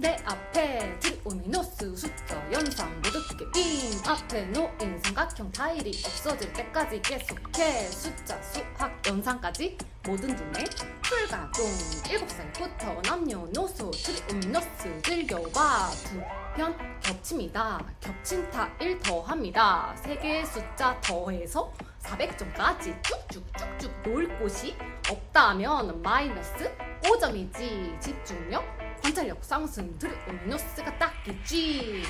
내 앞에 트리오미노스 숫자 연산 모두 게임 앞에 놓인 삼각형 타일이 없어질 때까지 계속해 숫자 수학 연산까지 모든 눈에 풀가동 7살부터 남녀노소 트리오미노스 즐겨봐 두 변 겹칩니다. 겹친 타일 더합니다. 세 개의 숫자 더해서 400점까지 쭉쭉쭉쭉 놓을 곳이 없다면 마이너스 5점이지. 집중력 관찰력 상승 트리오미노스가 딱이지